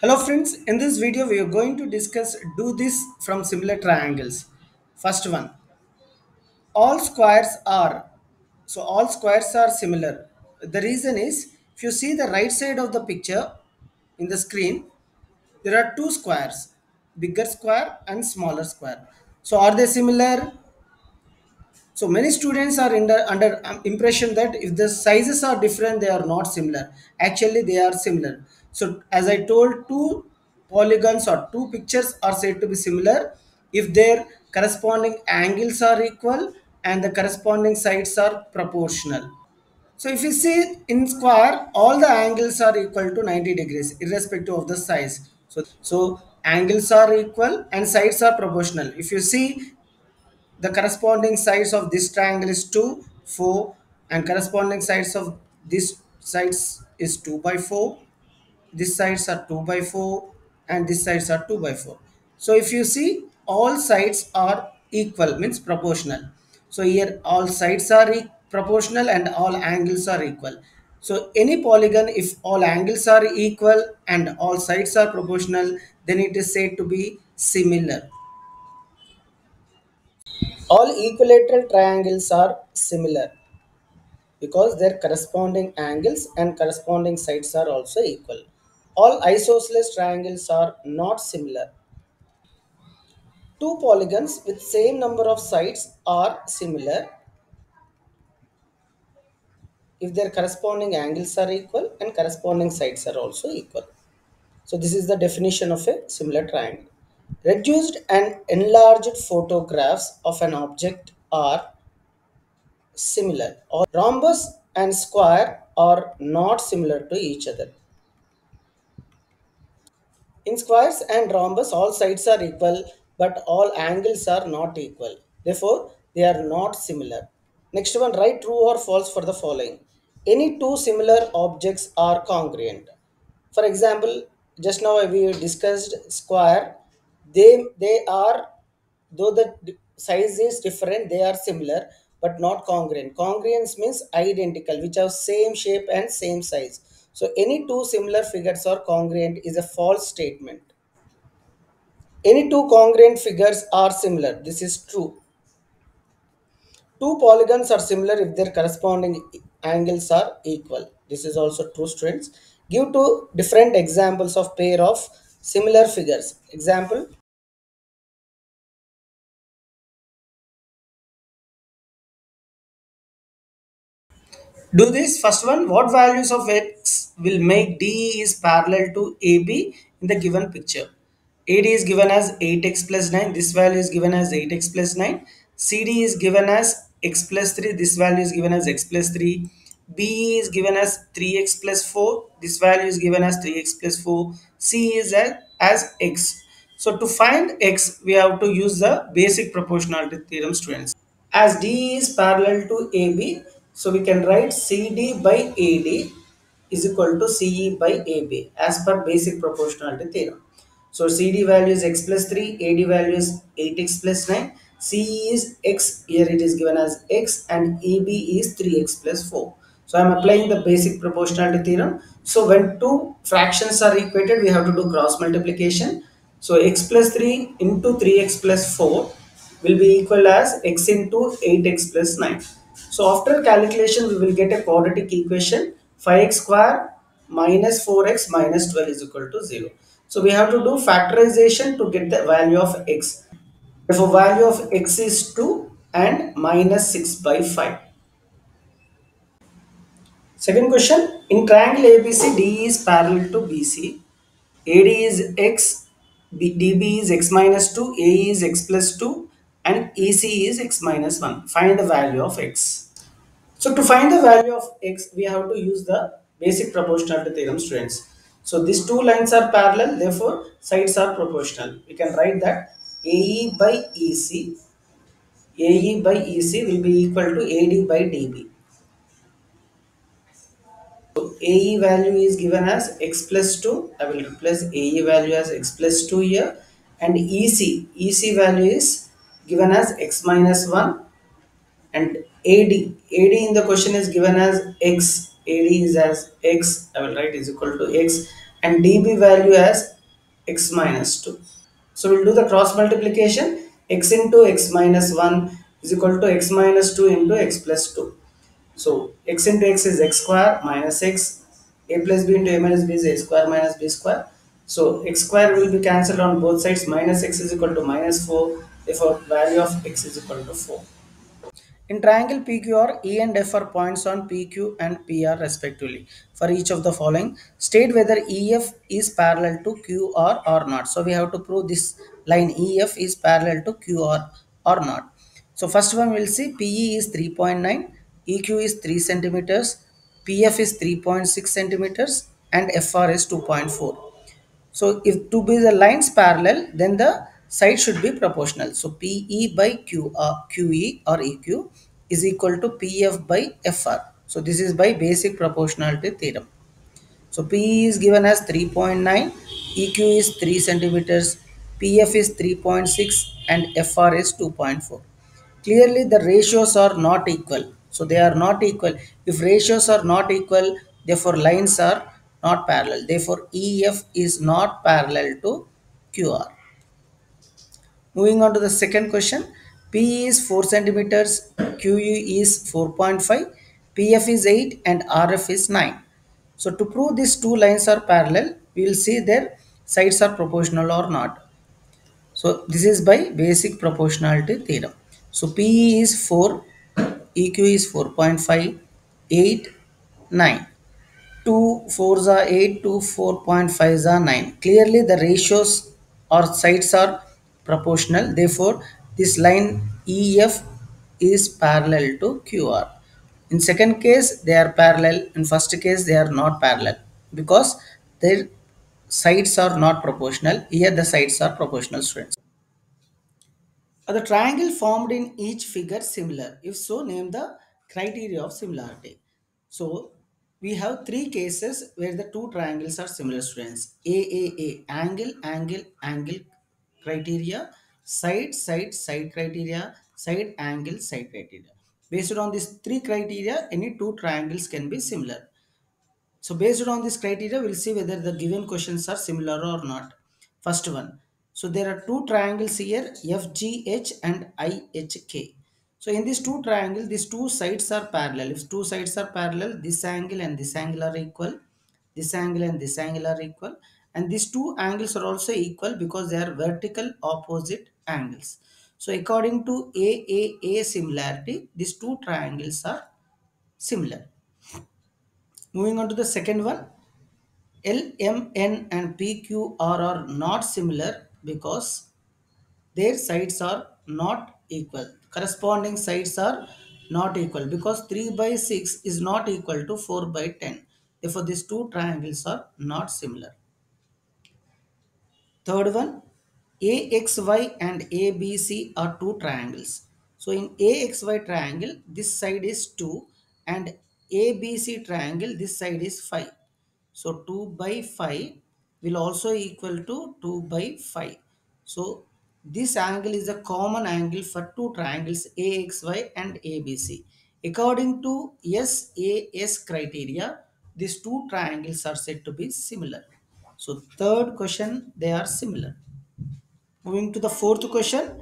Hello friends, in this video we are going to discuss do this from similar triangles. First one, all squares are, so all squares are similar. The reason is, if you see the right side of the picture in the screen, there are two squares, bigger square and smaller square. So are they similar? So many students are under, under um, impression that if the sizes are different, they are not similar. Actually, they are similar. So as I told, two polygons or two pictures are said to be similar if their corresponding angles are equal and the corresponding sides are proportional. So if you see in square, all the angles are equal to 90 degrees irrespective of the size. So, so angles are equal and sides are proportional. If you see the corresponding sides of this triangle is 2 4 and corresponding sides of this sides is 2 by 4 this sides are 2 by 4 and this sides are 2 by 4 so if you see all sides are equal means proportional. So here all sides are e- proportional and all angles are equal. So any polygon if all angles are equal and all sides are proportional then it is said to be similar. All equilateral triangles are similar because their corresponding angles and corresponding sides are also equal. All isosceles triangles are not similar. Two polygons with same number of sides are similar if their corresponding angles are equal and corresponding sides are also equal. So this is the definition of a similar triangle. Reduced and enlarged photographs of an object are similar or rhombus and square are not similar to each other in squares and rhombus all sides are equal but all angles are not equal. Therefore they are not similar. Next one write true or false for the following. Any two similar objects are congruent. For example just now we discussed square. They they are though the size is different they are similar but not congruent. Congruence means identical which have same shape and same size so any two similar figures are congruent is a false statement. Any two congruent figures are similar. This is true. Two polygons are similar if their corresponding angles are equal. This is also true students. Give two different examples of pair of similar figures. Example Do this first one. What values of x will make DE is parallel to AB in the given picture? AD is given as 8x plus 9. This value is given as 8x plus 9. CD is given as x plus 3. This value is given as x plus 3. BE is given as 3x plus 4. This value is given as 3x plus 4. C is as, as x. So to find x, we have to use the basic proportionality theorem students as D is parallel to AB, so we can write CD by AD is equal to CE by AB as per basic proportionality theorem. So CD value is x plus 3, AD value is 8x plus 9, CE is x, here it is given as x and AB is 3x plus 4. So I am applying the basic proportionality theorem. So when two fractions are equated, we have to do cross multiplication. So x plus 3 into 3x plus 4 will be equal as x into 8x plus 9. So after calculation, we will get a quadratic equation 5x square minus 4x minus 12 is equal to 0. So we have to do factorization to get the value of x. Therefore, value of x is 2 and minus 6 by 5. Second question, in triangle ABC, D is parallel to BC. AD is x, B, DB is x minus 2, AE is x plus 2 and EC is x minus 1. Find the value of x. So to find the value of x, we have to use the basic proportionality theorem students. So these two lines are parallel, therefore sides are proportional. We can write that AE by EC, AE by EC will be equal to AD by DB. So AE value is given as x plus 2. I will replace AE value as x plus 2 here. And EC, EC value is given as x minus 1. And AD, AD in the question is given as x. AD is as x. I will write is equal to x. and DB value as x minus 2. So we'll do the cross multiplication x into x minus 1 is equal to x minus 2 into x plus 2. So x into x is x square minus x a plus b into a minus b is a square minus b square. So x square will be cancelled on both sides minus x is equal to minus 4 therefore value of x is equal to 4. In triangle PQR, E and F are points on PQ and PR respectively. For each of the following, state whether EF is parallel to QR or not. So we have to prove this line EF is parallel to QR or not. So first one we'll see PE is 3.9, EQ is 3 centimeters, PF is 3.6 centimeters and FR is 2.4. So if to be the lines parallel, then the side should be proportional. So PE by Q, uh, QE or EQ is equal to PF by FR. So this is by basic proportionality theorem. So PE is given as 3.9, EQ is 3 centimeters, PF is 3.6 and FR is 2.4. Clearly the ratios are not equal. So they are not equal. If ratios are not equal, therefore lines are not parallel. Therefore EF is not parallel to QR. Moving on to the second question. PE is 4 centimeters, QE is 4.5, PF is 8 and RF is 9. So to prove these two lines are parallel, we will see their sides are proportional or not. So this is by basic proportionality theorem. So PE is 4, EQ is 4.5, 8, 9. 2 4s are 8, 2 4.5s are 9. Clearly the ratios or sides are proportional. Therefore, this line EF is parallel to QR. In second case, they are parallel. In first case, they are not parallel because their sides are not proportional. Here the sides are proportional students. Are the triangle formed in each figure similar? If so, name the criteria of similarity. So we have three cases where the two triangles are similar students. AAA angle, angle, angle criteria, side, side, side criteria, side angle, side criteria. Based on these three criteria, any two triangles can be similar. So based on this criteria, we'll see whether the given questions are similar or not. First one. So there are two triangles here, FGH and IHK. So in these two triangles, these two sides are parallel. If two sides are parallel, this angle and this angle are equal. This angle and this angle are equal. And these two angles are also equal because they are vertical opposite angles. So according to AAA similarity, these two triangles are similar. Moving on to the second one, LMN and PQR are not similar because their sides are not equal. Corresponding sides are not equal because 3 by 6 is not equal to 4 by 10. Therefore, these two triangles are not similar. Third one, AXY and ABC are two triangles. So in AXY triangle, this side is 2 and ABC triangle, this side is 5. So 2 by 5 will also equal to 2 by 5. So this angle is a common angle for two triangles AXY and ABC. According to SAS criteria, these two triangles are said to be similar. So third question, they are similar. Moving to the fourth question,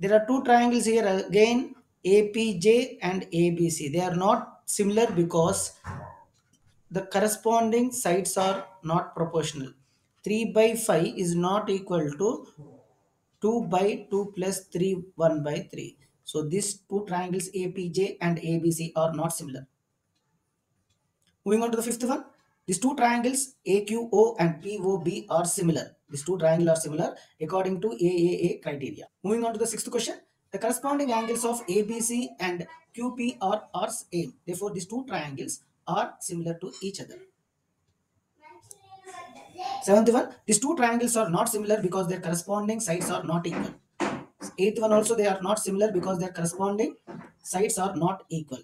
there are two triangles here again, APJ and ABC. They are not similar because the corresponding sides are not proportional. 3 by 5 is not equal to 2 by 2 plus 3 1 by 3. So these two triangles APJ and ABC are not similar. Moving on to the fifth one. These two triangles AQO and POB are similar. These two triangles are similar according to AAA criteria. Moving on to the sixth question. The corresponding angles of ABC and QPR are same. Therefore, these two triangles are similar to each other. Seventh one, these two triangles are not similar because their corresponding sides are not equal. Eighth one also they are not similar because their corresponding sides are not equal.